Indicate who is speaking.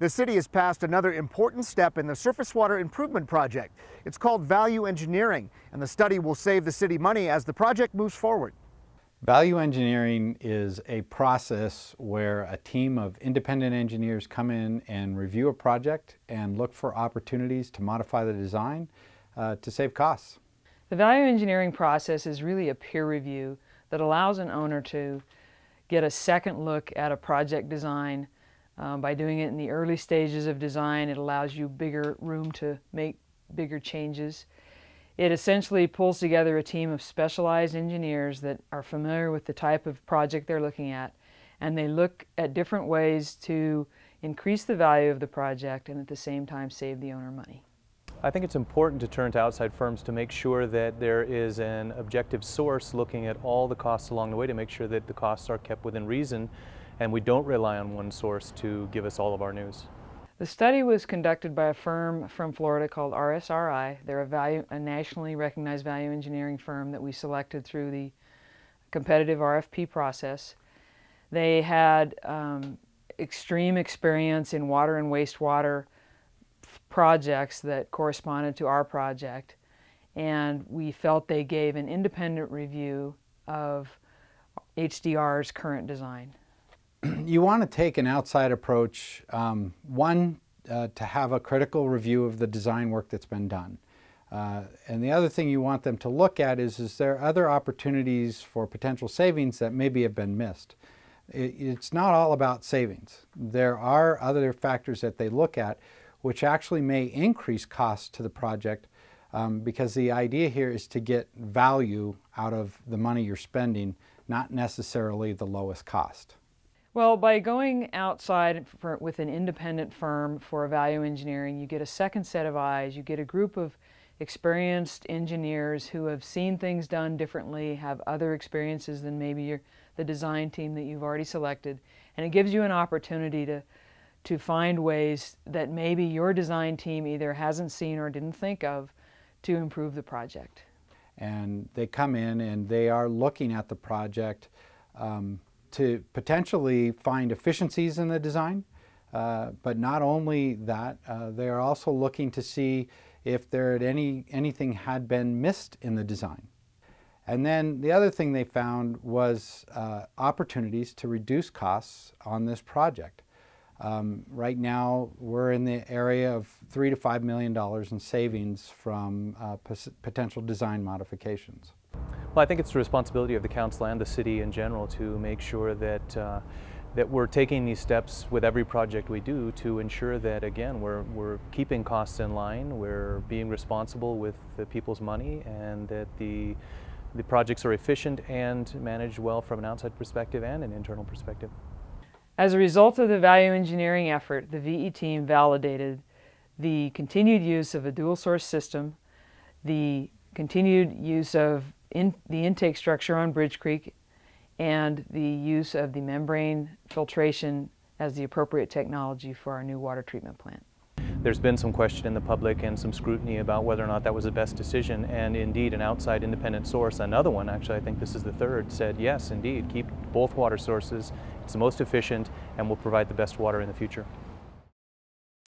Speaker 1: The city has passed another important step in the surface water improvement project. It's called value engineering, and the study will save the city money as the project moves forward.
Speaker 2: Value engineering is a process where a team of independent engineers come in and review a project and look for opportunities to modify the design uh, to save costs.
Speaker 3: The value engineering process is really a peer review that allows an owner to get a second look at a project design. Um, by doing it in the early stages of design, it allows you bigger room to make bigger changes. It essentially pulls together a team of specialized engineers that are familiar with the type of project they're looking at, and they look at different ways to increase the value of the project and at the same time save the owner money.
Speaker 4: I think it's important to turn to outside firms to make sure that there is an objective source looking at all the costs along the way to make sure that the costs are kept within reason and we don't rely on one source to give us all of our news.
Speaker 3: The study was conducted by a firm from Florida called RSRI. They're a, value, a nationally recognized value engineering firm that we selected through the competitive RFP process. They had um, extreme experience in water and wastewater projects that corresponded to our project and we felt they gave an independent review of HDR's current design.
Speaker 2: You want to take an outside approach, um, one, uh, to have a critical review of the design work that's been done. Uh, and the other thing you want them to look at is, is there other opportunities for potential savings that maybe have been missed? It, it's not all about savings. There are other factors that they look at which actually may increase costs to the project um, because the idea here is to get value out of the money you're spending, not necessarily the lowest cost.
Speaker 3: Well, by going outside for, with an independent firm for a value engineering, you get a second set of eyes. You get a group of experienced engineers who have seen things done differently, have other experiences than maybe your, the design team that you've already selected. And it gives you an opportunity to to find ways that maybe your design team either hasn't seen or didn't think of to improve the project.
Speaker 2: And they come in and they are looking at the project um, to potentially find efficiencies in the design, uh, but not only that, uh, they are also looking to see if there had any anything had been missed in the design. And then the other thing they found was uh, opportunities to reduce costs on this project. Um, right now, we're in the area of three to five million dollars in savings from uh, potential design modifications.
Speaker 4: Well, I think it's the responsibility of the council and the city in general to make sure that uh, that we're taking these steps with every project we do to ensure that again we're we're keeping costs in line, we're being responsible with the people's money, and that the the projects are efficient and managed well from an outside perspective and an internal perspective.
Speaker 3: As a result of the value engineering effort, the VE team validated the continued use of a dual source system, the continued use of in, the intake structure on Bridge Creek, and the use of the membrane filtration as the appropriate technology for our new water treatment plant.
Speaker 4: There's been some question in the public and some scrutiny about whether or not that was the best decision, and indeed an outside independent source, another one, actually I think this is the third, said yes, indeed, keep both water sources, it's the most efficient and will provide the best water in the future.